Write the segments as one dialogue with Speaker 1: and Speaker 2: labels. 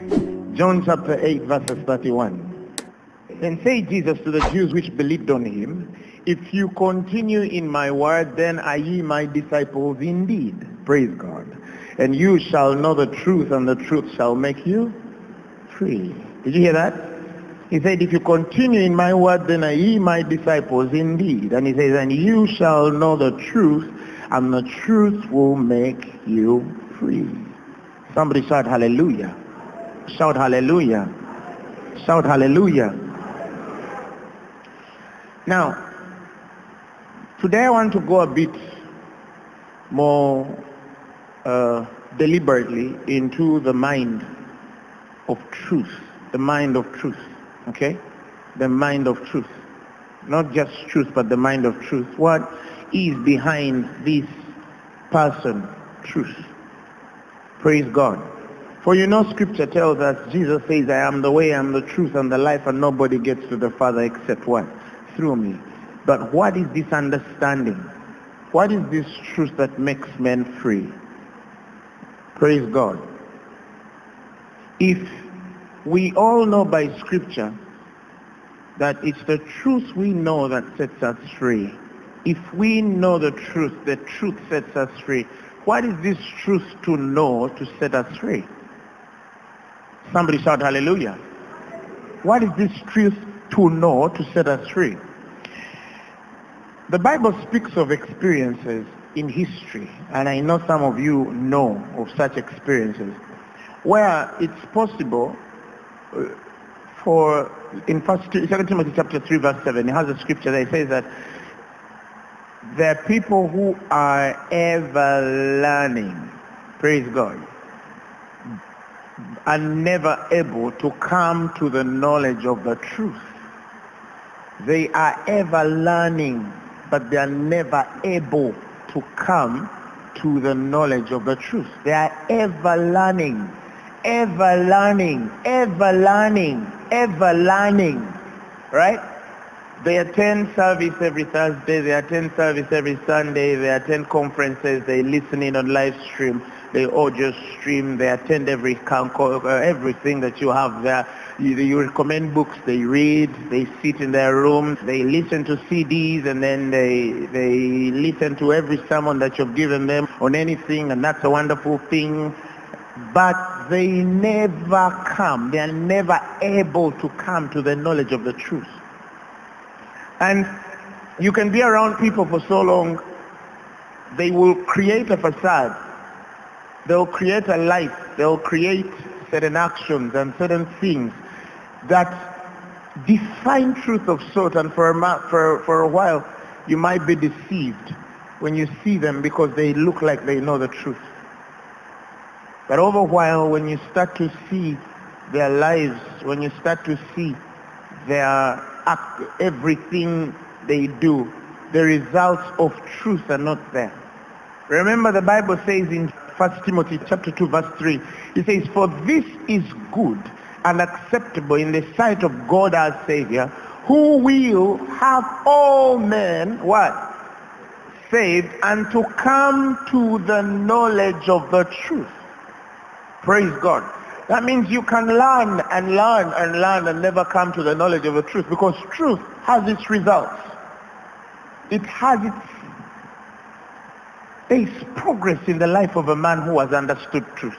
Speaker 1: John chapter 8 verses 31. Then say Jesus to the Jews which believed on him, If you continue in my word, then are ye my disciples indeed. Praise God. And you shall know the truth, and the truth shall make you free. Did you hear that? He said, if you continue in my word, then are ye my disciples indeed. And he says, and you shall know the truth, and the truth will make you free. Somebody shout hallelujah. Shout hallelujah. Shout hallelujah. Now, today I want to go a bit more uh, deliberately into the mind of truth. The mind of truth. Okay? The mind of truth. Not just truth, but the mind of truth. What is behind this person, truth? Praise God. For you know scripture tells us, Jesus says, I am the way, I am the truth, and the life, and nobody gets to the Father except what? Through me. But what is this understanding? What is this truth that makes men free? Praise God. If we all know by scripture that it's the truth we know that sets us free. If we know the truth, the truth sets us free. What is this truth to know to set us free? Somebody shout hallelujah. What is this truth to know to set us free? The Bible speaks of experiences in history, and I know some of you know of such experiences, where it's possible uh, for, in First, 2 Timothy chapter 3 verse 7, it has a scripture that says that there are people who are ever learning, praise God, and never able to come to the knowledge of the truth. They are ever learning, but they are never able to come to the knowledge of the truth. They are ever learning, ever learning, ever learning, ever learning, right? They attend service every Thursday, they attend service every Sunday, they attend conferences, they listen in on live stream, they all just stream, they attend every uh, everything that you have there. You, you recommend books, they read, they sit in their rooms, they listen to CDs, and then they they listen to every sermon that you've given them on anything, and that's a wonderful thing. But they never come, they are never able to come to the knowledge of the truth. And you can be around people for so long, they will create a facade. They'll create a life. They'll create certain actions and certain things that define truth of sort. And for a, for, for a while, you might be deceived when you see them because they look like they know the truth. But over a while, when you start to see their lives, when you start to see their act, everything they do, the results of truth are not there. Remember the Bible says in 1 Timothy chapter 2 verse 3, He says, For this is good and acceptable in the sight of God our Savior, who will have all men, what? Saved and to come to the knowledge of the truth. Praise God. That means you can learn and learn and learn and never come to the knowledge of the truth because truth has its results. It has its... There is progress in the life of a man who has understood truth.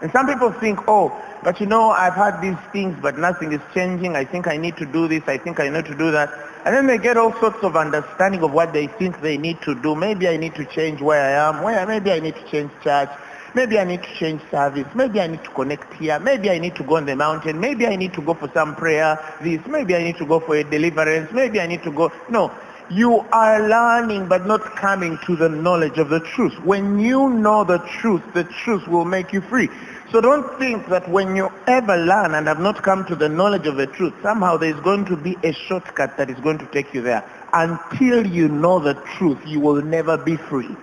Speaker 1: And some people think, oh, but you know, I've had these things, but nothing is changing. I think I need to do this. I think I need to do that. And then they get all sorts of understanding of what they think they need to do. Maybe I need to change where I am. Where maybe I need to change church. Maybe I need to change service. Maybe I need to connect here. Maybe I need to go on the mountain. Maybe I need to go for some prayer. This. Maybe I need to go for a deliverance. Maybe I need to go. No. You are learning but not coming to the knowledge of the truth. When you know the truth, the truth will make you free. So don't think that when you ever learn and have not come to the knowledge of the truth, somehow there is going to be a shortcut that is going to take you there. Until you know the truth, you will never be free.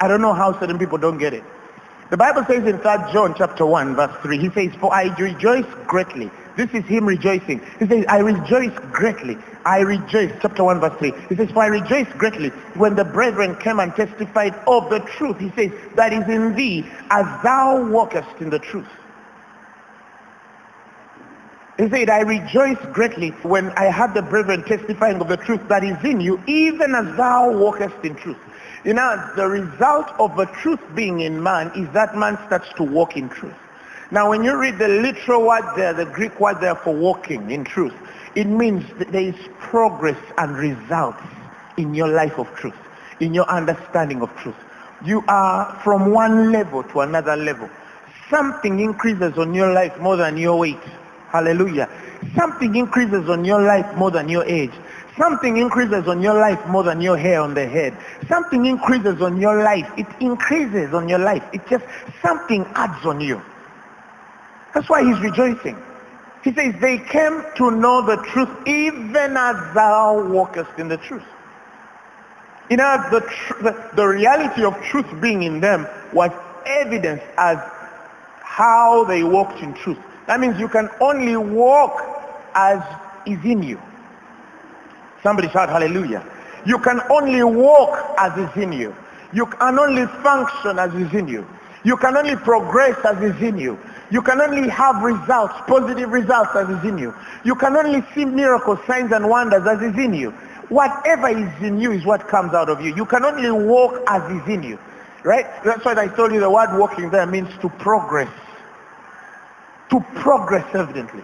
Speaker 1: I don't know how certain people don't get it. The Bible says in 3 John chapter 1 verse 3, he says, For I rejoice greatly. This is him rejoicing. He says, I rejoice greatly I rejoice, chapter 1 verse 3. He says, for I rejoice greatly when the brethren came and testified of the truth. He says, that is in thee as thou walkest in the truth. He said, I rejoice greatly when I had the brethren testifying of the truth that is in you, even as thou walkest in truth. You know, the result of the truth being in man is that man starts to walk in truth. Now, when you read the literal word there, the Greek word there for walking in truth, it means that there is progress and results in your life of truth, in your understanding of truth. You are from one level to another level. Something increases on your life more than your weight. Hallelujah. Something increases on your life more than your age. Something increases on your life more than your hair on the head. Something increases on your life. It increases on your life. It just, something adds on you. That's why he's rejoicing. He says, they came to know the truth even as thou walkest in the truth. You know, the, the reality of truth being in them was evidence as how they walked in truth. That means you can only walk as is in you. Somebody shout hallelujah. You can only walk as is in you. You can only function as is in you. You can only progress as is in you. You can only have results, positive results as is in you. You can only see miracles, signs and wonders as is in you. Whatever is in you is what comes out of you. You can only walk as is in you. Right? That's why I told you the word walking there means to progress. To progress evidently.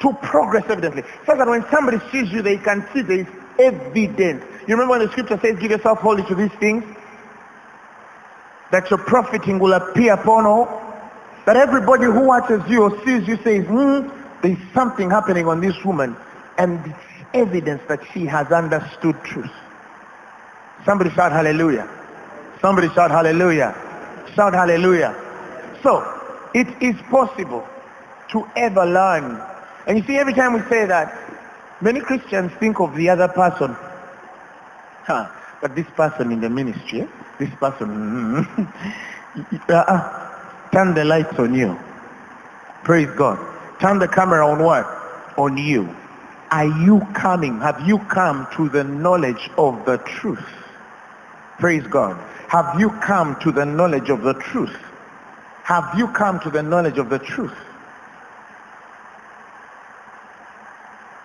Speaker 1: To progress evidently. So that when somebody sees you, they can see there is evidence. You remember when the scripture says, give yourself wholly to these things? That your profiting will appear upon all that everybody who watches you or sees you says, hmm, there's something happening on this woman. And it's evidence that she has understood truth. Somebody shout hallelujah. Somebody shout hallelujah. Shout hallelujah. So, it is possible to ever learn. And you see, every time we say that, many Christians think of the other person. Huh, but this person in the ministry, this person, uh, uh, Turn the lights on you. Praise God. Turn the camera on what? On you. Are you coming? Have you come to the knowledge of the truth? Praise God. Have you come to the knowledge of the truth? Have you come to the knowledge of the truth?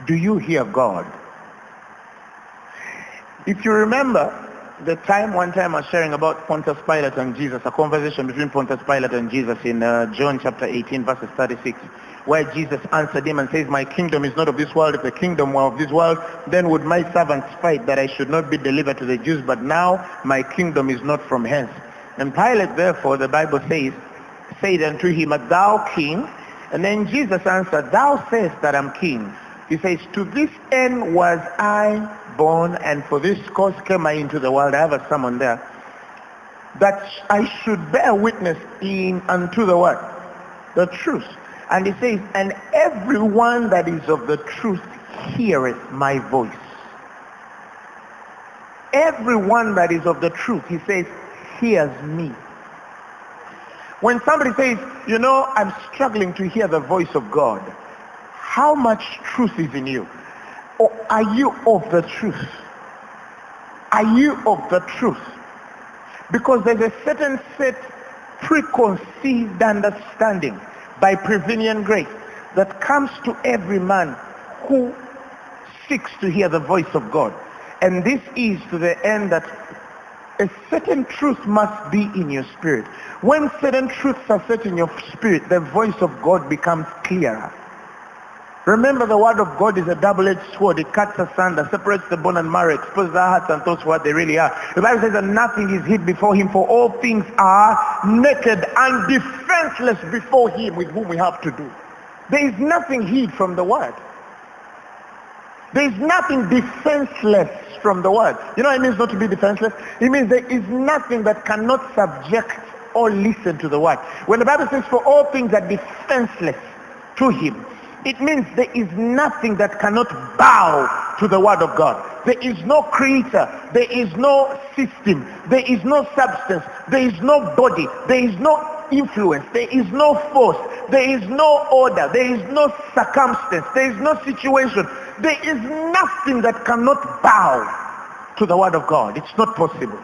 Speaker 1: Do you hear God? If you remember, the time, one time I was sharing about Pontius Pilate and Jesus, a conversation between Pontius Pilate and Jesus in uh, John chapter 18 verses 36, where Jesus answered him and says, my kingdom is not of this world. If the kingdom were of this world, then would my servants fight that I should not be delivered to the Jews. But now my kingdom is not from hence. And Pilate, therefore, the Bible says, said unto him, Art thou king? And then Jesus answered, Thou sayest that I'm king. He says, To this end was I born and for this cause came I into the world. I have a sermon there. That I should bear witness in unto the what? The truth. And he says, and everyone that is of the truth heareth my voice. Everyone that is of the truth, he says, hears me. When somebody says, you know, I'm struggling to hear the voice of God, how much truth is in you? Or are you of the truth? Are you of the truth? Because there's a certain set preconceived understanding by prevenient grace that comes to every man who seeks to hear the voice of God. And this is to the end that a certain truth must be in your spirit. When certain truths are set in your spirit, the voice of God becomes clearer. Remember the word of God is a double-edged sword. It cuts asunder, separates the bone and marrow, exposes our hearts and thoughts what they really are. The Bible says that nothing is hid before him, for all things are naked and defenseless before him with whom we have to do. There is nothing hid from the word. There is nothing defenseless from the word. You know what it means not to be defenseless? It means there is nothing that cannot subject or listen to the word. When the Bible says for all things are defenseless to him, it means there is nothing that cannot bow to the word of God. There is no creator. There is no system. There is no substance. There is no body. There is no influence. There is no force. There is no order. There is no circumstance. There is no situation there is nothing that cannot bow to the word of God. It's not possible.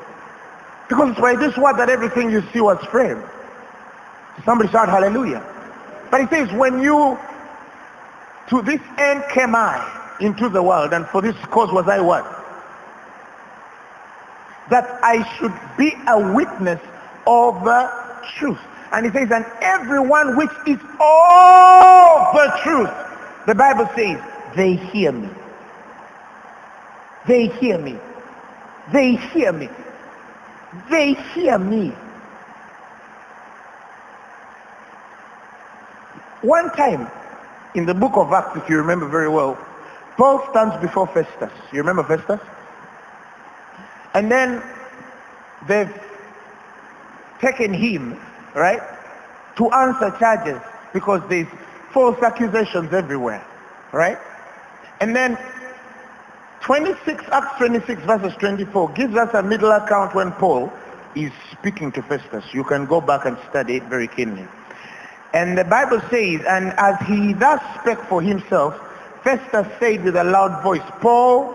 Speaker 1: Because it's by this word that everything you see was framed. Somebody shout hallelujah. But he says, when you, to this end came I into the world, and for this cause was I what? That I should be a witness of the truth. And he says, and everyone which is of the truth, the Bible says, they hear me. They hear me. They hear me. They hear me. One time in the book of Acts, if you remember very well, Paul stands before Festus. You remember Festus? And then they've taken him, right, to answer charges because there's false accusations everywhere, right? And then 26, Acts 26 verses 24 gives us a middle account when Paul is speaking to Festus. You can go back and study it very keenly. And the Bible says, and as he thus spake for himself, Festus said with a loud voice, Paul,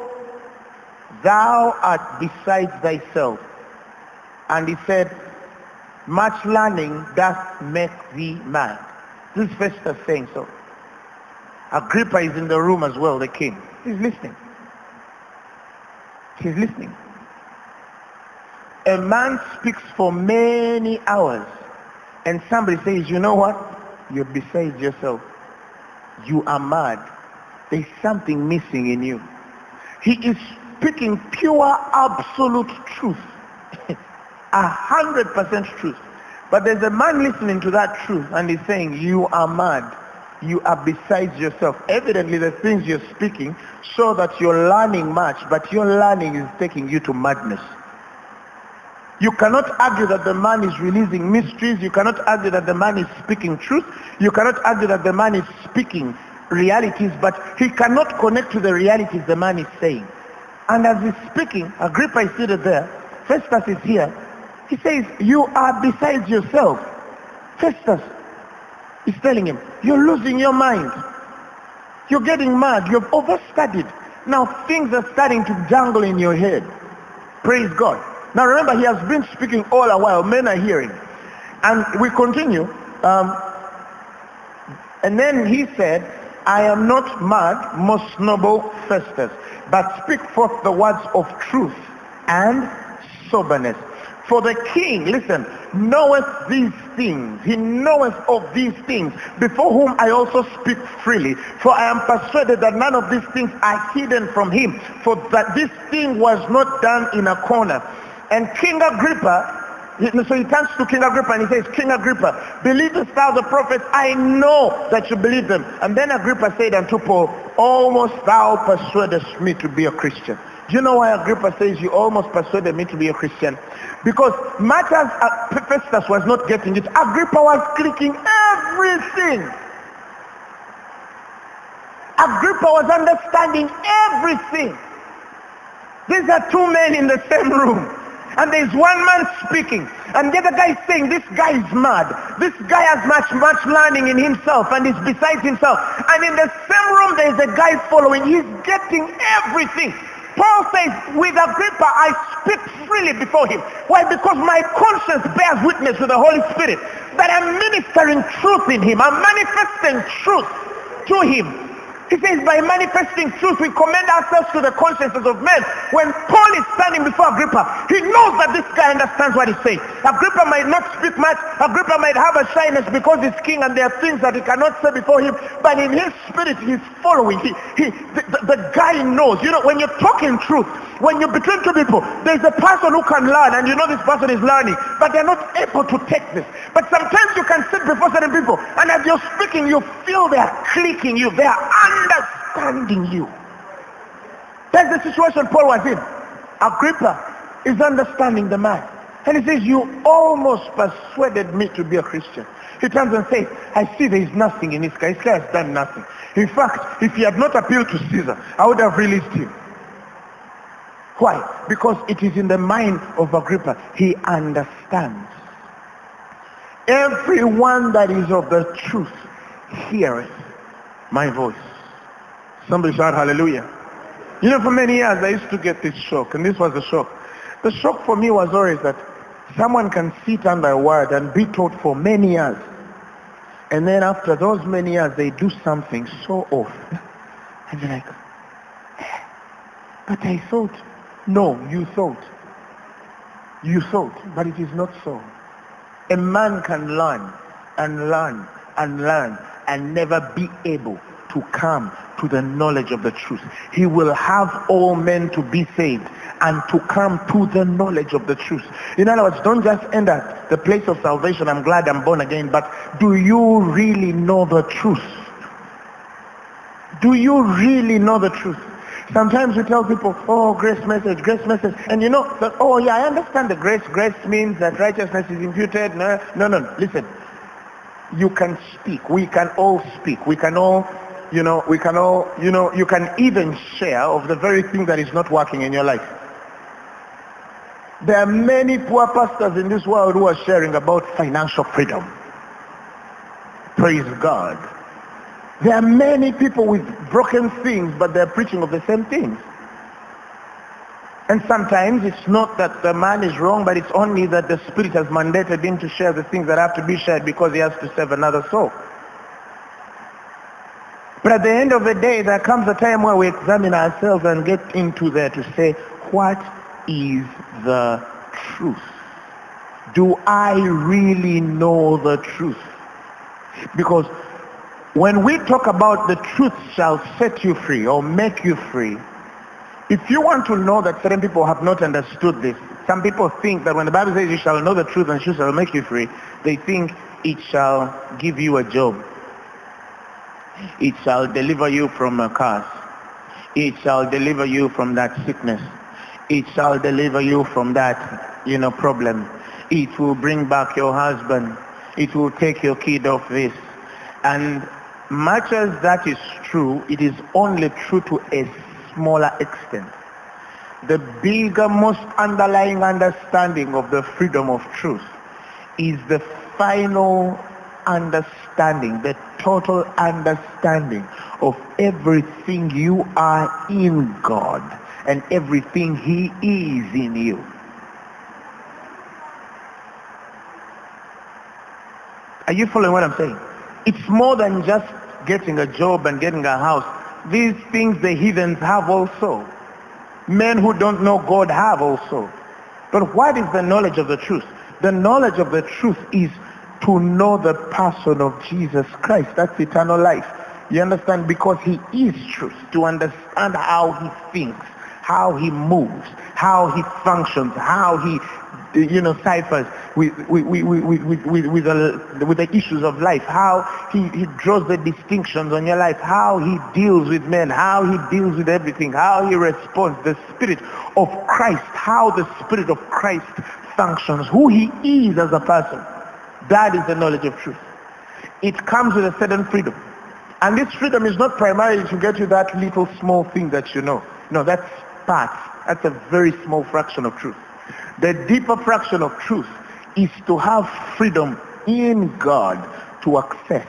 Speaker 1: thou art beside thyself. And he said, much learning doth make thee mad. This is Festus saying so. Agrippa is in the room as well, the king. He's listening. He's listening. A man speaks for many hours and somebody says, you know what? You're beside yourself. You are mad. There's something missing in you. He is speaking pure, absolute truth. A hundred percent truth. But there's a man listening to that truth and he's saying, you are mad. You are beside yourself. Evidently the things you're speaking show that you're learning much, but your learning is taking you to madness. You cannot argue that the man is releasing mysteries. You cannot argue that the man is speaking truth. You cannot argue that the man is speaking realities, but he cannot connect to the realities the man is saying. And as he's speaking, Agrippa is seated there. Festus is here. He says, you are besides yourself. Festus is telling him, you're losing your mind. You're getting mad. You've overstudied. Now things are starting to jangle in your head. Praise God. Now remember, he has been speaking all a while. Men are hearing. And we continue. Um, and then he said, I am not mad, most noble Festus, but speak forth the words of truth and soberness. For the king, listen, knoweth these things. He knoweth of these things, before whom I also speak freely. For I am persuaded that none of these things are hidden from him, for that this thing was not done in a corner. And King Agrippa, so he turns to King Agrippa and he says, King Agrippa, believe believest thou the prophets? I know that you believe them. And then Agrippa said unto Paul, almost thou persuadest me to be a Christian. Do you know why Agrippa says you almost persuaded me to be a Christian? Because matters uh, Festus was not getting it. Agrippa was clicking everything. Agrippa was understanding everything. These are two men in the same room and there's one man speaking and the other guy is saying this guy is mad this guy has much much learning in himself and is besides himself and in the same room there's a guy following he's getting everything Paul says, with Agrippa, I speak freely before him. Why? Because my conscience bears witness to the Holy Spirit that I'm ministering truth in him. I'm manifesting truth to him. He says, by manifesting truth, we commend ourselves to the consciences of men. When Paul is standing before Agrippa, he knows that this guy understands what he's saying. Agrippa might not speak much. Agrippa might have a shyness because he's king and there are things that he cannot say before him. But in his spirit, he's following. He, he, the, the, the guy knows. You know, when you're talking truth, when you're between two people, there's a person who can learn and you know this person is learning, but they're not able to take this. But sometimes you can sit before certain people and as you're speaking, you feel they're clicking you. They're understanding you. That's the situation Paul was in. Agrippa is understanding the man. And he says, you almost persuaded me to be a Christian. He turns and says, I see there is nothing in this guy. This guy has done nothing. In fact, if he had not appealed to Caesar, I would have released him. Why? Because it is in the mind of Agrippa. He understands. Everyone that is of the truth heareth my voice. Somebody shout hallelujah. You know, for many years I used to get this shock, and this was the shock. The shock for me was always that someone can sit under a word and be taught for many years. And then after those many years, they do something so off. And you're like, eh, but I thought, no, you thought. You thought, but it is not so. A man can learn and learn and learn and never be able to come to the knowledge of the truth. He will have all men to be saved and to come to the knowledge of the truth. In other words, don't just end at the place of salvation, I'm glad I'm born again, but do you really know the truth? Do you really know the truth? Sometimes we tell people, oh, grace message, grace message. And you know, oh yeah, I understand the grace. Grace means that righteousness is imputed. No, no, no. Listen, you can speak. We can all speak. We can all, you know, we can all, you know, you can even share of the very thing that is not working in your life. There are many poor pastors in this world who are sharing about financial freedom. Praise God. There are many people with broken things, but they're preaching of the same things. And sometimes it's not that the man is wrong, but it's only that the Spirit has mandated him to share the things that have to be shared because he has to save another soul. But at the end of the day, there comes a time where we examine ourselves and get into there to say, what is the truth? Do I really know the truth? Because when we talk about the truth shall set you free or make you free, if you want to know that certain people have not understood this, some people think that when the Bible says you shall know the truth and truth shall make you free, they think it shall give you a job. It shall deliver you from a curse. It shall deliver you from that sickness. It shall deliver you from that, you know, problem. It will bring back your husband. It will take your kid off this. And much as that is true, it is only true to a smaller extent. The bigger, most underlying understanding of the freedom of truth is the final understanding, the total understanding of everything you are in God and everything he is in you. Are you following what I'm saying? It's more than just getting a job and getting a house. These things the heathens have also. Men who don't know God have also. But what is the knowledge of the truth? The knowledge of the truth is to know the person of Jesus Christ. That's eternal life. You understand? Because he is truth. To understand how he thinks, how he moves, how he functions, how he you know, ciphers with, with, with, with, with, with, the, with the issues of life, how he, he draws the distinctions on your life, how he deals with men, how he deals with everything, how he responds, the spirit of Christ, how the spirit of Christ functions, who he is as a person. That is the knowledge of truth. It comes with a certain freedom. And this freedom is not primarily to get you that little small thing that you know. No, that's part. That's a very small fraction of truth. The deeper fraction of truth is to have freedom in God to access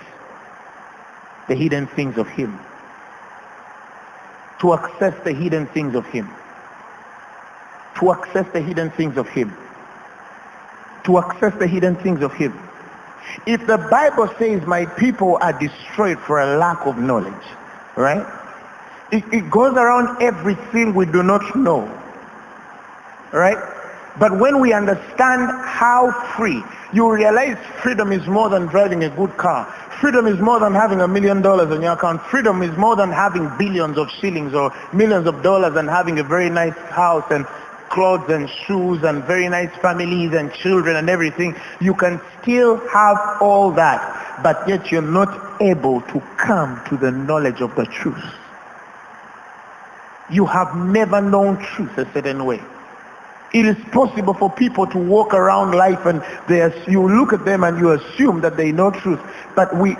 Speaker 1: the hidden things of him. To access the hidden things of him. To access the hidden things of him. To access the hidden things of him. If the Bible says my people are destroyed for a lack of knowledge, right? It, it goes around everything we do not know. Right? But when we understand how free, you realize freedom is more than driving a good car. Freedom is more than having a million dollars in your account. Freedom is more than having billions of shillings or millions of dollars and having a very nice house and clothes and shoes and very nice families and children and everything. You can still have all that, but yet you're not able to come to the knowledge of the truth. You have never known truth a certain way. It is possible for people to walk around life and they, you look at them and you assume that they know truth. But we,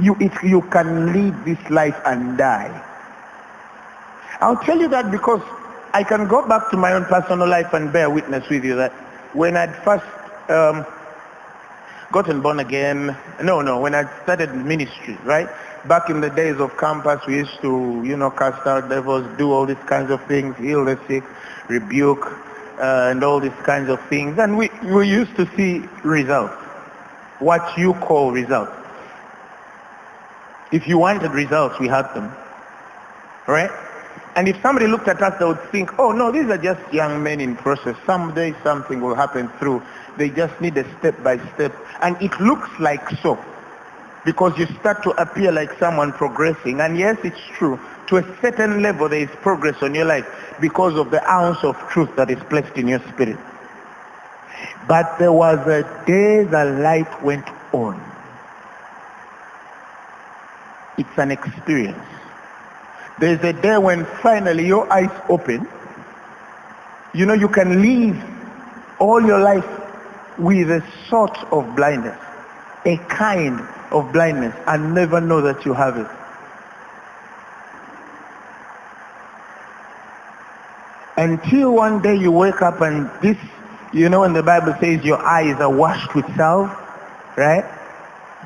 Speaker 1: you, it, you can live this life and die. I'll tell you that because I can go back to my own personal life and bear witness with you that when I'd first um, gotten born again, no, no, when I started ministry, right? back in the days of campus, we used to, you know, cast out devils, do all these kinds of things, heal the sick, rebuke, uh, and all these kinds of things. And we, we used to see results, what you call results. If you wanted results, we had them. Right? And if somebody looked at us, they would think, oh no, these are just young men in process. Someday something will happen through. They just need a step by step. And it looks like so. Because you start to appear like someone progressing. And yes, it's true. To a certain level, there is progress on your life because of the ounce of truth that is placed in your spirit. But there was a day the light went on. It's an experience. There's a day when finally your eyes open. You know, you can live all your life with a sort of blindness, a kind of blindness, and never know that you have it. Until one day you wake up and this, you know, when the Bible says your eyes are washed with salve, right?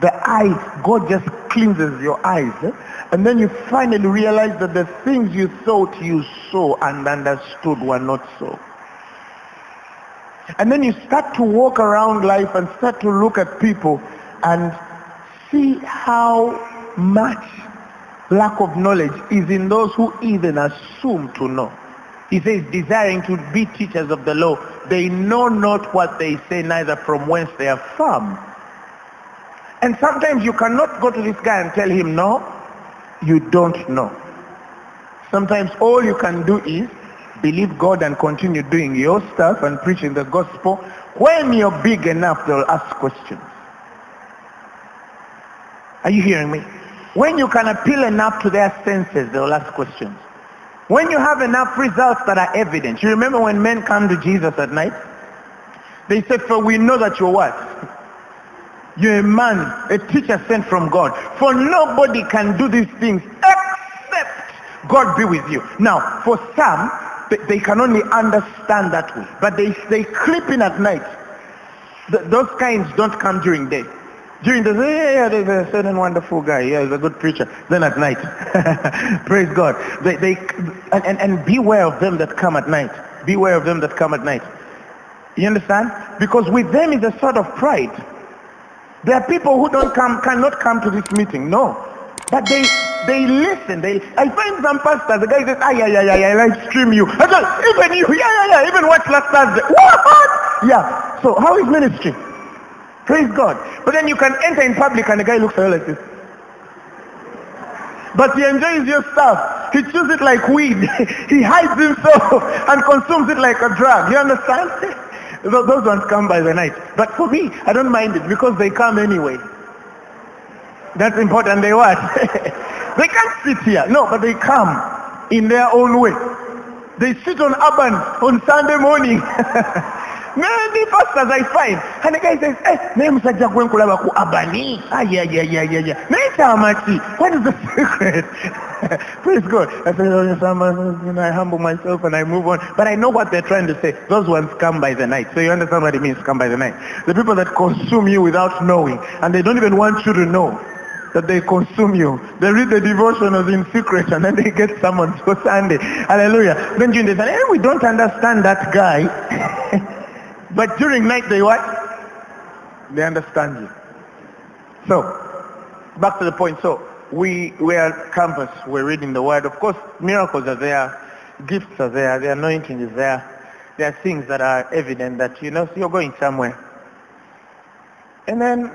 Speaker 1: The eyes, God just cleanses your eyes. Eh? And then you finally realize that the things you thought you saw and understood were not so. And then you start to walk around life and start to look at people and see how much lack of knowledge is in those who even assume to know. He says, desiring to be teachers of the law, they know not what they say, neither from whence they are from. And sometimes you cannot go to this guy and tell him, no, you don't know. Sometimes all you can do is believe God and continue doing your stuff and preaching the gospel. When you're big enough, they'll ask questions. Are you hearing me? When you can appeal enough to their senses, they'll ask questions. When you have enough results that are evident. You remember when men come to Jesus at night? They said, for we know that you're what? You're a man, a teacher sent from God. For nobody can do these things except God be with you. Now, for some, they, can only understand that way. But they, they creep in at night. those kinds don't come during day. During the day, yeah, yeah, there's a certain wonderful guy. Yeah, he's a good preacher. Then at night, praise God. They, they, and, and beware of them that come at night. Beware of them that come at night. You understand? Because with them is a sort of pride. There are people who don't come, cannot come to this meeting. No. But they they listen. They I find some pastors, the guy says, ah yeah, yeah, yeah, yeah, I live stream you. I said, even you, yeah, yeah, yeah, even watch last Thursday. What? Yeah. So how is ministry? Praise God. But then you can enter in public and the guy looks at you like this. But he enjoys your stuff. He chews it like weed. he hides himself and consumes it like a drug. You understand? Those ones come by the night. But for me, I don't mind it because they come anyway. That's important. They what? They can't sit here. No, but they come in their own way. They sit on urban on Sunday morning. Many pastors I find. And the guy says, eh, naye musajja gwe nkulaba ku abani. Yeah. Naye kyamaki. What is the secret? Praise God. I say, oh, know, I humble myself and I move on. But I know what they're trying to say. Those ones come by the night. So you understand what it means, come by the night. The people that consume you without knowing. And they don't even want you to know that they consume you. They read the devotionals in secret and then they get summoned for Sunday. Hallelujah. Then during the eh, we don't understand that guy. But during night they what? They understand you. So, back to the point. So, we, we are campus, we're reading the word. Of course, miracles are there, gifts are there, the anointing is there. There are things that are evident that, you know, you're going somewhere. And then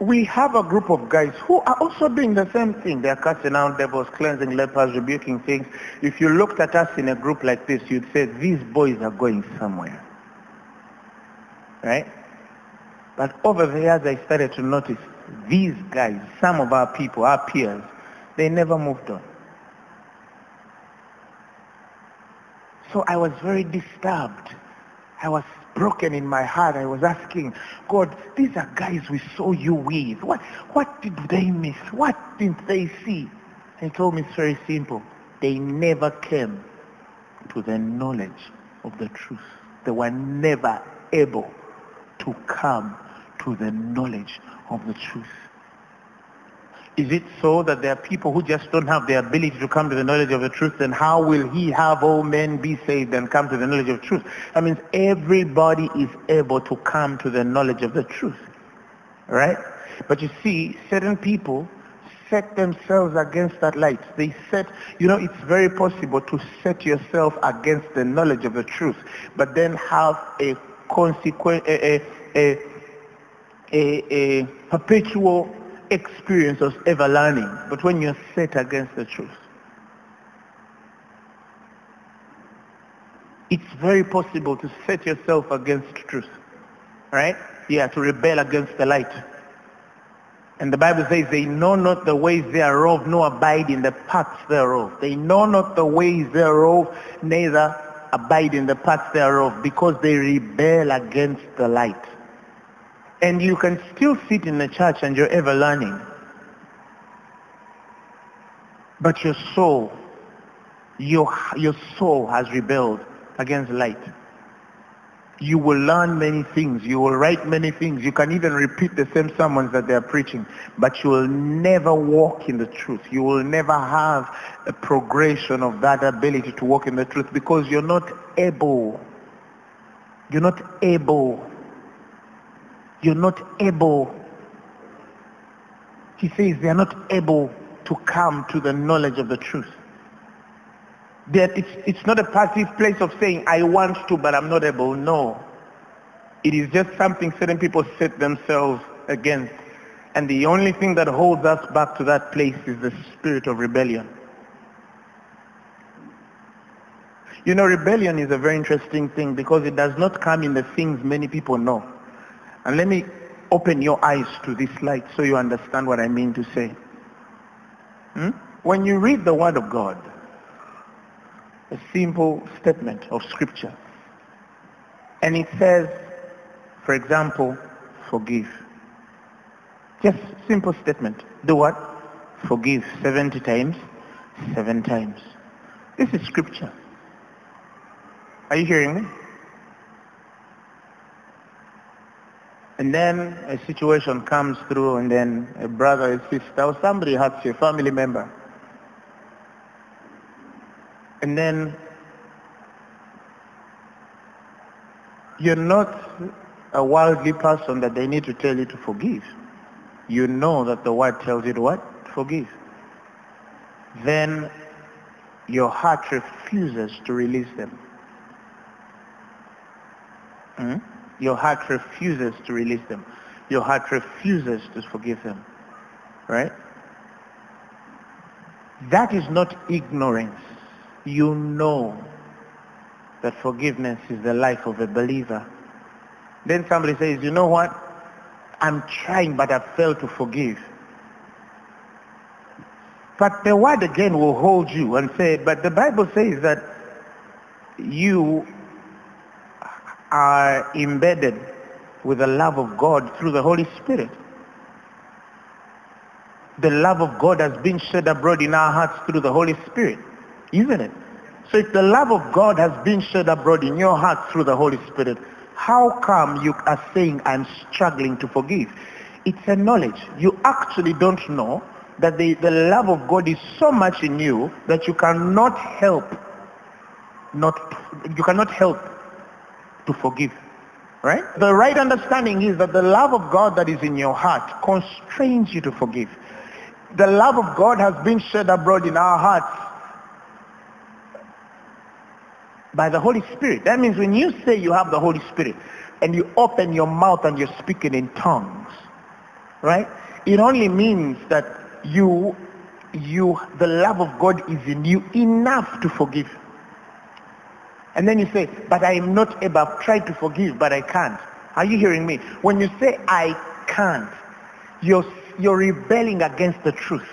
Speaker 1: we have a group of guys who are also doing the same thing. They're casting out devils, cleansing lepers, rebuking things. If you looked at us in a group like this, you'd say, these boys are going somewhere. Right? But over the years, I started to notice these guys, some of our people, our peers, they never moved on. So I was very disturbed. I was broken in my heart. I was asking, God, these are guys we saw you with. What, what did they miss? What didn't they see? And he told me it's very simple. They never came to the knowledge of the truth. They were never able to come to the knowledge of the truth. Is it so that there are people who just don't have the ability to come to the knowledge of the truth? Then how will he have all men be saved and come to the knowledge of truth? That means everybody is able to come to the knowledge of the truth. Right? But you see, certain people set themselves against that light. They set, you know, it's very possible to set yourself against the knowledge of the truth, but then have a consequent, a, a, a, a, a perpetual experience of ever learning, but when you're set against the truth. It's very possible to set yourself against truth, right? Yeah, to rebel against the light. And the Bible says they know not the ways thereof, nor abide in the paths thereof. They know not the ways thereof, neither abide in the paths thereof, because they rebel against the light. And you can still sit in the church and you're ever learning. But your soul, your, your soul has rebelled against light. You will learn many things. You will write many things. You can even repeat the same sermons that they are preaching. But you will never walk in the truth. You will never have a progression of that ability to walk in the truth because you're not able. You're not able you're not able. He says they are not able to come to the knowledge of the truth. That it's, it's not a passive place of saying, I want to, but I'm not able. No. It is just something certain people set themselves against. And the only thing that holds us back to that place is the spirit of rebellion. You know, rebellion is a very interesting thing because it does not come in the things many people know. And let me open your eyes to this light so you understand what I mean to say. Hmm? When you read the Word of God, a simple statement of Scripture, and it says, for example, forgive. Just simple statement. Do what? Forgive 70 times, seven times. This is Scripture. Are you hearing me? And then a situation comes through and then a brother, a sister, or somebody hurts you, a family member. And then you're not a worldly person that they need to tell you to forgive. You know that the word tells you to what? Forgive. Then your heart refuses to release them. Hmm? Your heart refuses to release them. Your heart refuses to forgive them. Right? That is not ignorance. You know that forgiveness is the life of a believer. Then somebody says, you know what? I'm trying, but I failed to forgive. But the word again will hold you and say, but the Bible says that you are embedded with the love of God through the Holy Spirit. The love of God has been shed abroad in our hearts through the Holy Spirit, isn't it? So if the love of God has been shed abroad in your heart through the Holy Spirit, how come you are saying I'm struggling to forgive? It's a knowledge. You actually don't know that the, the love of God is so much in you that you cannot help not you cannot help to forgive. Right? The right understanding is that the love of God that is in your heart constrains you to forgive. The love of God has been shed abroad in our hearts by the Holy Spirit. That means when you say you have the Holy Spirit and you open your mouth and you're speaking in tongues, right? It only means that you, you, the love of God is in you enough to forgive. And then you say, but I am not able, I've tried to forgive, but I can't. Are you hearing me? When you say, I can't, you're, you're rebelling against the truth.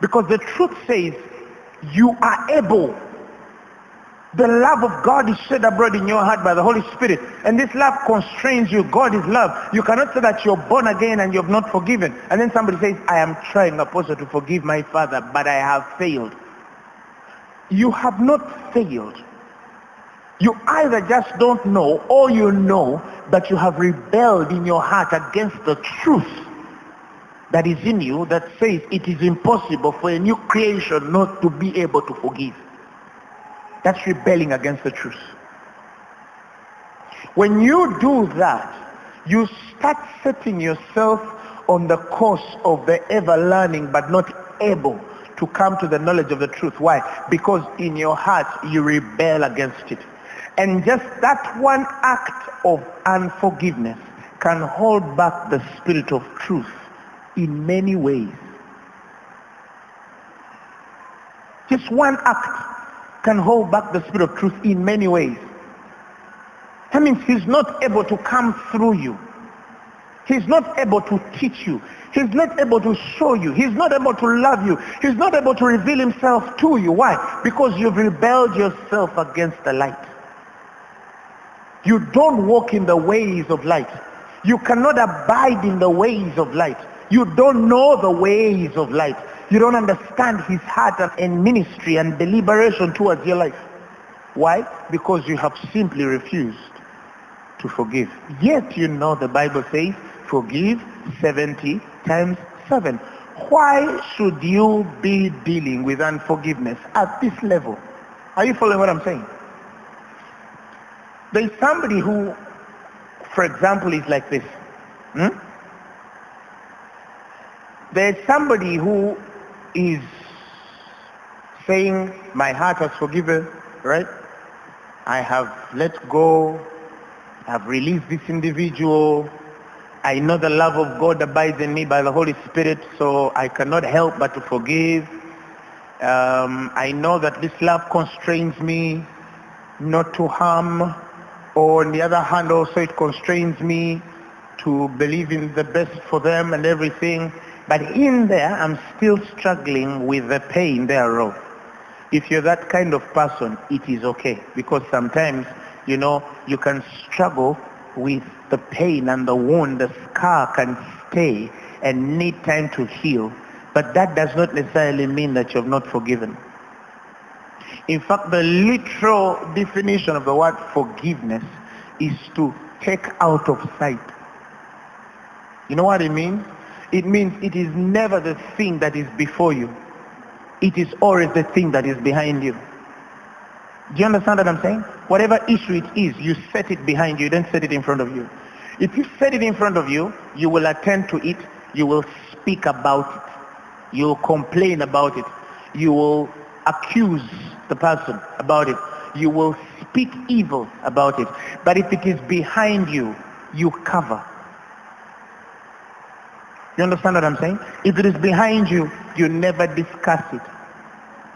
Speaker 1: Because the truth says, you are able. The love of God is shed abroad in your heart by the Holy Spirit. And this love constrains you. God is love. You cannot say that you're born again and you've not forgiven. And then somebody says, I am trying, Apostle, to forgive my father, but I have failed. You have not failed. You either just don't know or you know that you have rebelled in your heart against the truth that is in you that says it is impossible for a new creation not to be able to forgive. That's rebelling against the truth. When you do that, you start setting yourself on the course of the ever learning but not able to come to the knowledge of the truth. Why? Because in your heart you rebel against it. And just that one act of unforgiveness can hold back the spirit of truth in many ways. Just one act can hold back the spirit of truth in many ways. That means he's not able to come through you. He's not able to teach you. He's not able to show you. He's not able to love you. He's not able to reveal himself to you. Why? Because you've rebelled yourself against the light. You don't walk in the ways of light. You cannot abide in the ways of light. You don't know the ways of light. You don't understand his heart and ministry and deliberation towards your life. Why? Because you have simply refused to forgive. Yet you know the Bible says, forgive 70 times 7. Why should you be dealing with unforgiveness at this level? Are you following what I'm saying? There is somebody who, for example, is like this. Hmm? There is somebody who is saying, my heart has forgiven, right? I have let go. I have released this individual. I know the love of God abides in me by the Holy Spirit, so I cannot help but to forgive. Um, I know that this love constrains me not to harm or on the other hand also it constrains me to believe in the best for them and everything. But in there, I'm still struggling with the pain thereof. If you're that kind of person, it is okay. Because sometimes, you know, you can struggle with the pain and the wound. The scar can stay and need time to heal. But that does not necessarily mean that you've not forgiven. In fact, the literal definition of the word forgiveness is to take out of sight. You know what it means? It means it is never the thing that is before you. It is always the thing that is behind you. Do you understand what I'm saying? Whatever issue it is, you set it behind you, then set it in front of you. If you set it in front of you, you will attend to it, you will speak about it, you will complain about it, you will accuse the person about it. You will speak evil about it. But if it is behind you, you cover. You understand what I'm saying? If it is behind you, you never discuss it.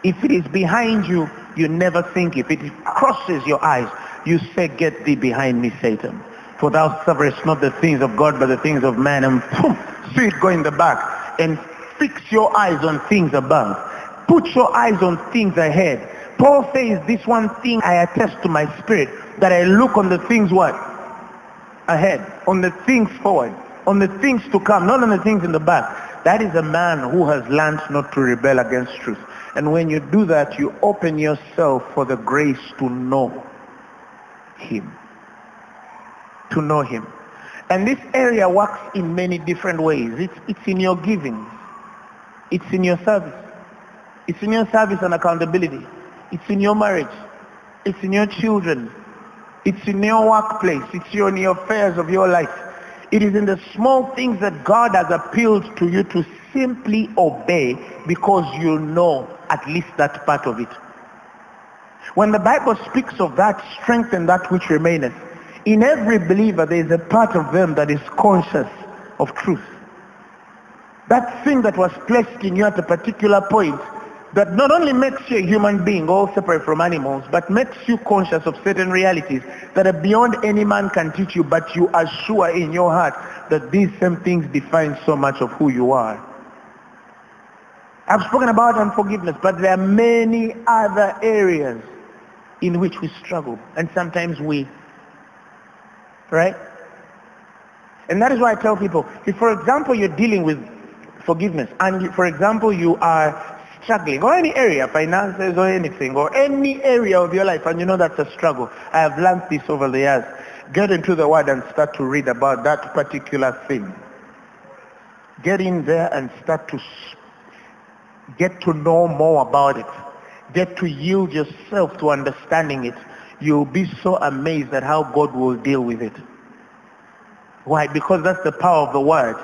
Speaker 1: If it is behind you, you never think. If it crosses your eyes, you say, get thee behind me, Satan. For thou sufferest not the things of God, but the things of man. And boom, see it go in the back. And fix your eyes on things above. Put your eyes on things ahead. Paul says, this one thing I attest to my spirit, that I look on the things what? Ahead. On the things forward. On the things to come, not on the things in the back. That is a man who has learned not to rebel against truth. And when you do that, you open yourself for the grace to know him. To know him. And this area works in many different ways. It's, it's in your giving. It's in your service. It's in your service and accountability. It's in your marriage. It's in your children. It's in your workplace. It's in your affairs of your life. It is in the small things that God has appealed to you to simply obey because you know at least that part of it. When the Bible speaks of that strength and that which remaineth, in every believer there is a part of them that is conscious of truth. That thing that was placed in you at a particular point that not only makes you a human being, all separate from animals, but makes you conscious of certain realities that are beyond any man can teach you, but you are sure in your heart that these same things define so much of who you are. I've spoken about unforgiveness, but there are many other areas in which we struggle, and sometimes we, right? And that is why I tell people, if for example you're dealing with forgiveness, and for example you are struggling or any area, finances or anything, or any area of your life, and you know that's a struggle. I have learned this over the years. Get into the Word and start to read about that particular thing. get in there and start to get to know more about it, get to yield yourself to understanding it, you'll be so amazed at how God will deal with it. Why? Because that's the power of the word.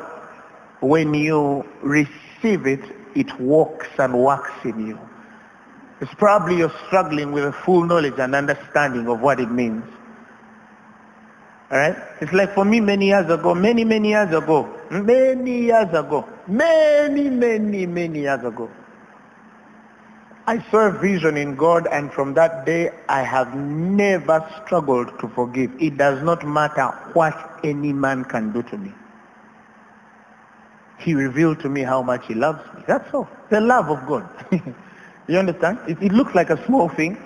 Speaker 1: When you receive it, it walks and works in you. It's probably you're struggling with a full knowledge and understanding of what it means. All right? It's like for me many years ago, many, many years ago, many years ago, many, many, many years ago, I saw a vision in God and from that day I have never struggled to forgive. It does not matter what any man can do to me. He revealed to me how much he loves me. That's all. The love of God. you understand? It, it looks like a small thing,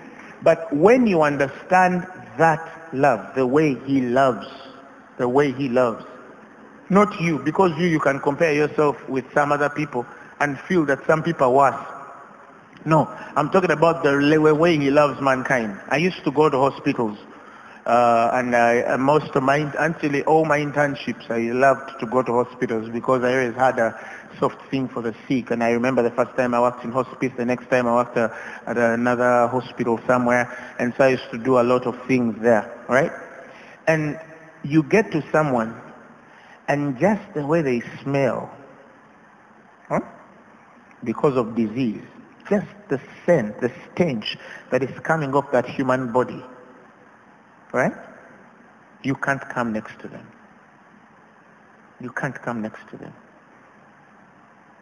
Speaker 1: but when you understand that love, the way he loves, the way he loves, not you, because you, you can compare yourself with some other people and feel that some people are worse. No, I'm talking about the way he loves mankind. I used to go to hospitals, uh, and I, most of my, actually all my internships, I loved to go to hospitals because I always had a soft thing for the sick. And I remember the first time I worked in hospice, the next time I worked uh, at another hospital somewhere, and so I used to do a lot of things there, right? And you get to someone, and just the way they smell, huh? because of disease, just the scent, the stench that is coming off that human body, right? You can't come next to them. You can't come next to them.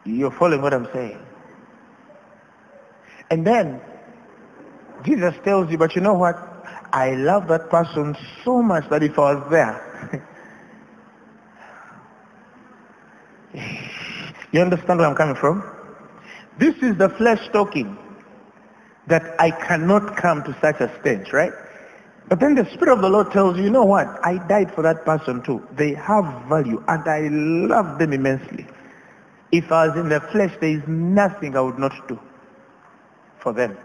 Speaker 1: You're following what I'm saying. And then Jesus tells you, but you know what? I love that person so much that if I was there, you understand where I'm coming from? This is the flesh talking that I cannot come to such a stage, right? But then the Spirit of the Lord tells you, you know what? I died for that person too. They have value and I love them immensely. If I was in the flesh, there is nothing I would not do for them.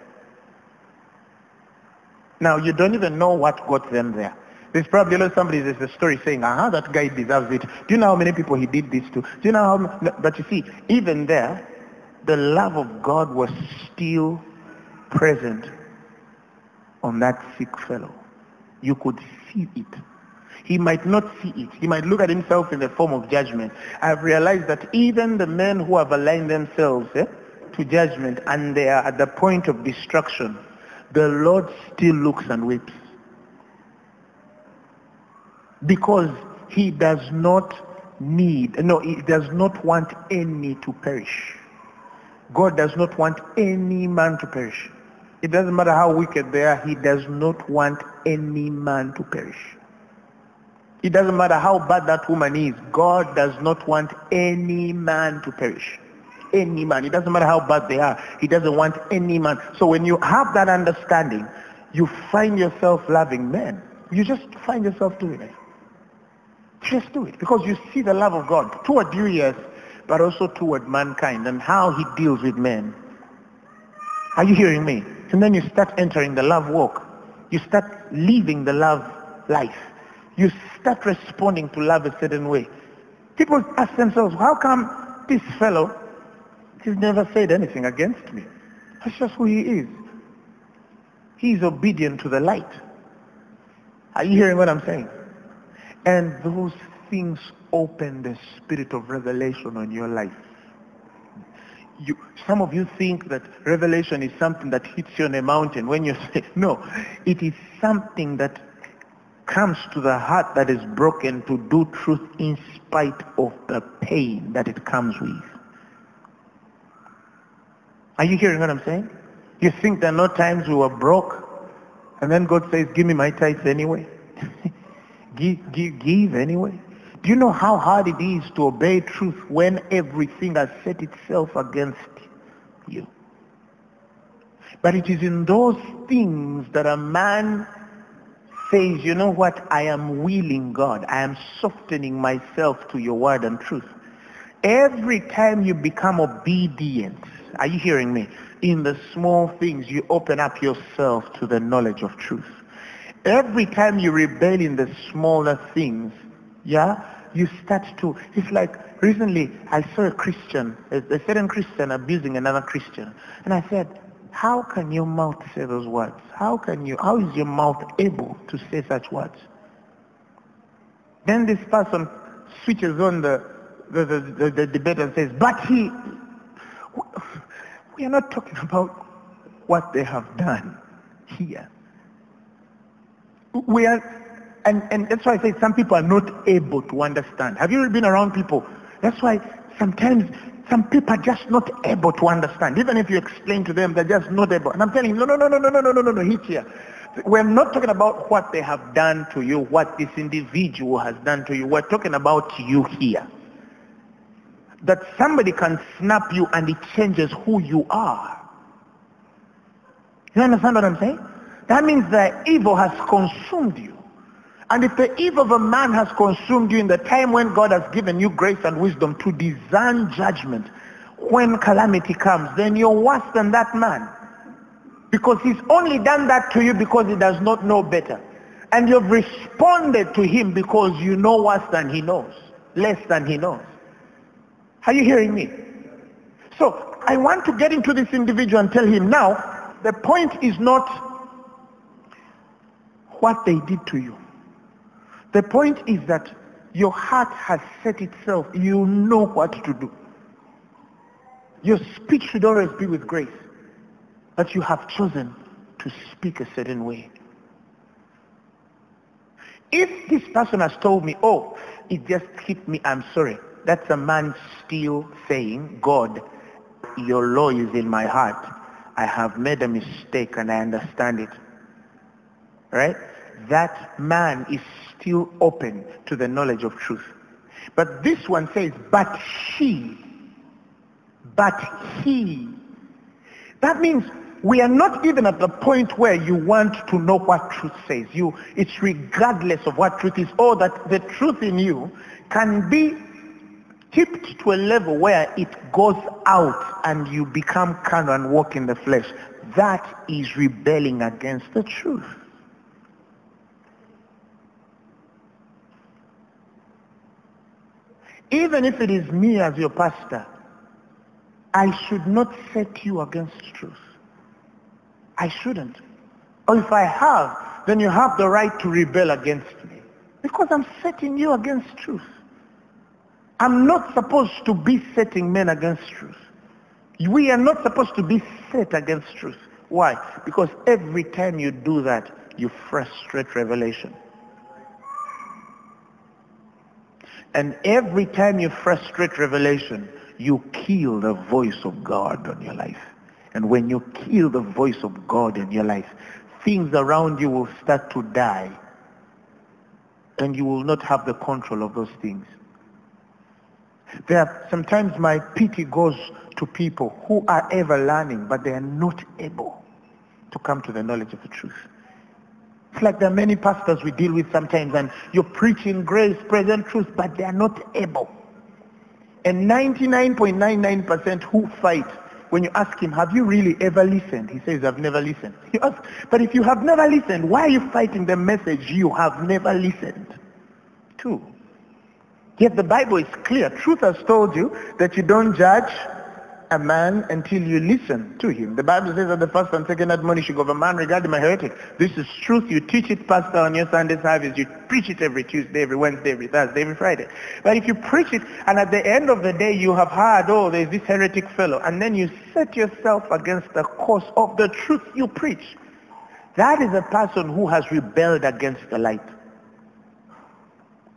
Speaker 1: Now, you don't even know what got them there. There's probably somebody, there's a story saying, aha, that guy deserves it. Do you know how many people he did this to? Do you know how, but you see, even there, the love of God was still present on that sick fellow. You could see it. He might not see it. He might look at himself in the form of judgment. I've realized that even the men who have aligned themselves eh, to judgment and they are at the point of destruction, the Lord still looks and weeps. Because he does not need, no, he does not want any to perish. God does not want any man to perish. It doesn't matter how wicked they are, he does not want any man to perish. It doesn't matter how bad that woman is, God does not want any man to perish. Any man. It doesn't matter how bad they are. He doesn't want any man. So when you have that understanding, you find yourself loving men. You just find yourself doing it. Just do it because you see the love of God toward you, yes, but also toward mankind and how he deals with men. Are you hearing me? And then you start entering the love walk. You start living the love life. You start responding to love a certain way. People ask themselves, how come this fellow he's never said anything against me? That's just who he is. He is obedient to the light. Are you hearing what I'm saying? And those things open the spirit of revelation on your life. You, some of you think that revelation is something that hits you on a mountain when you say, no, it is something that comes to the heart that is broken to do truth in spite of the pain that it comes with. Are you hearing what I'm saying? You think there are no times we were broke and then God says, give me my tithes anyway. give, give, give anyway. Do you know how hard it is to obey truth when everything has set itself against you? But it is in those things that a man says, you know what, I am willing, God. I am softening myself to your word and truth. Every time you become obedient, are you hearing me? In the small things, you open up yourself to the knowledge of truth. Every time you rebel in the smaller things, yeah, you start to, it's like recently I saw a Christian, a, certain Christian abusing another Christian. And I said, how can your mouth say those words? How can you, how is your mouth able to say such words? Then this person switches on the, the, the, the, the debate and says, but he, we are not talking about what they have done here. We are, and, and that's why I say some people are not able to understand. Have you been around people? That's why sometimes some people are just not able to understand. Even if you explain to them, they're just not able. And I'm telling you, no, no, no, no, no, no, no, no, no, no, hit here. We're not talking about what they have done to you, what this individual has done to you. We're talking about you here. That somebody can snap you and it changes who you are. You understand what I'm saying? That means that evil has consumed you. And if the evil of a man has consumed you in the time when God has given you grace and wisdom to discern judgment, when calamity comes, then you're worse than that man. Because he's only done that to you because he does not know better. And you've responded to him because you know worse than he knows, less than he knows. Are you hearing me? So I want to get into this individual and tell him now, the point is not what they did to you. The point is that your heart has set itself. You know what to do. Your speech should always be with grace. But you have chosen to speak a certain way. If this person has told me, oh, it just hit me, I'm sorry. That's a man still saying, God, your law is in my heart. I have made a mistake and I understand it. Right? That man is still open to the knowledge of truth. But this one says, but she, but he. That means we are not even at the point where you want to know what truth says. You, it's regardless of what truth is, or that the truth in you can be tipped to a level where it goes out and you become carnal and walk in the flesh. That is rebelling against the truth. Even if it is me as your pastor, I should not set you against truth. I shouldn't. Or if I have, then you have the right to rebel against me. Because I'm setting you against truth. I'm not supposed to be setting men against truth. We are not supposed to be set against truth. Why? Because every time you do that, you frustrate revelation. And every time you frustrate revelation, you kill the voice of God on your life. And when you kill the voice of God in your life, things around you will start to die. And you will not have the control of those things. There are, sometimes my pity goes to people who are ever learning, but they are not able to come to the knowledge of the truth. It's like there are many pastors we deal with sometimes and you're preaching grace, present truth, but they are not able. And 99.99% who fight, when you ask him, have you really ever listened? He says, I've never listened. You ask, but if you have never listened, why are you fighting the message you have never listened to? Yet the Bible is clear. Truth has told you that you don't judge a man until you listen to him. The Bible says that the first and second admonishing of a man regarding a heretic. This is truth. You teach it, pastor, on your Sunday service. You preach it every Tuesday, every Wednesday, every Thursday, every Friday. But if you preach it and at the end of the day you have heard, oh, there's this heretic fellow, and then you set yourself against the course of the truth you preach, that is a person who has rebelled against the light.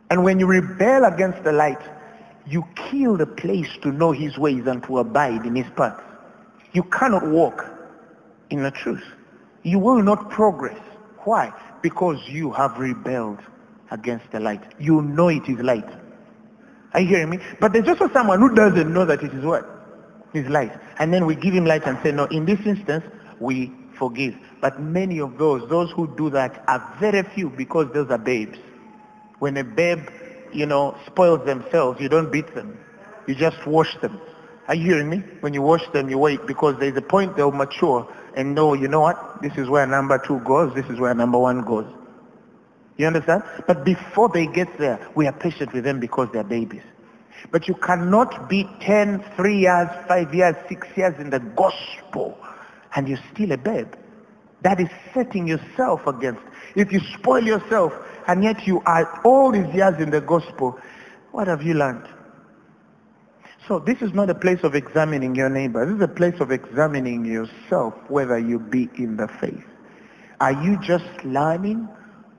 Speaker 1: And when you rebel against the light, you kill the place to know his ways and to abide in his paths. You cannot walk in the truth. You will not progress. Why? Because you have rebelled against the light. You know it is light. Are you hearing me? But there's also someone who doesn't know that it is what? Is light. And then we give him light and say, no, in this instance, we forgive. But many of those, those who do that are very few because those are babes. When a babe you know, spoils themselves, you don't beat them. You just wash them. Are you hearing me? When you wash them, you wait because there's a point they'll mature and know, you know what? This is where number two goes. This is where number one goes. You understand? But before they get there, we are patient with them because they're babies. But you cannot be 10, 3 years, 5 years, 6 years in the gospel and you're still a babe. That is setting yourself against. If you spoil yourself and yet you are all these years in the gospel, what have you learned? So this is not a place of examining your neighbor. This is a place of examining yourself whether you be in the faith. Are you just learning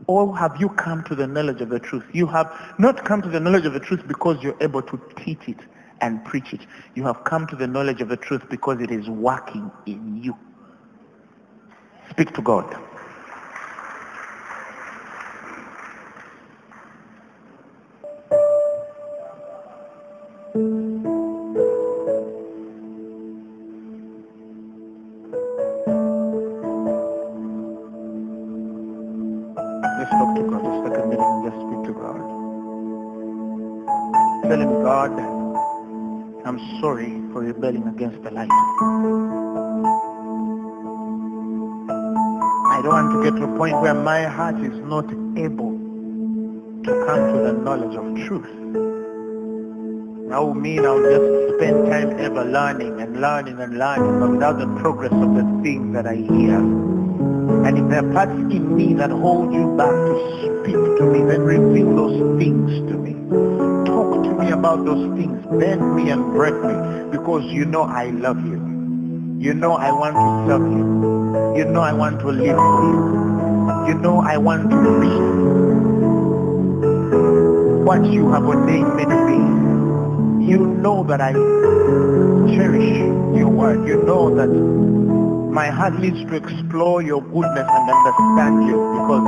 Speaker 1: or have you come to the knowledge of the truth? You have not come to the knowledge of the truth because you're able to teach it and preach it. You have come to the knowledge of the truth because it is working in you. Speak to God. Rebelling against the light. I don't want to get to a point where my heart is not able to come to the knowledge of truth. That will mean I'll just spend time ever learning and learning and learning, but without the progress of the things that I hear. And if there are parts in me that hold you back to speak to me, then reveal those things to me Talk to me about those things. Bend me and break me because you know I love you. You know I want to serve you. You know I want to live for you. You know I want to be what you have ordained me to be. You know that I cherish your word. You know that my heart needs to explore your goodness and understand you because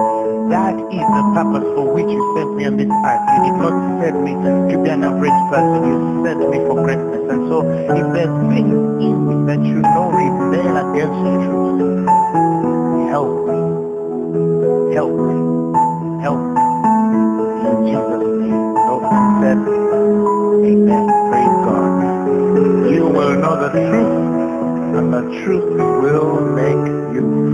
Speaker 1: that is the purpose for which you sent me on this earth. You did not send me to be an average person. You sent me for greatness. And so if there's things in me that you know rebel against the truth, truth will make you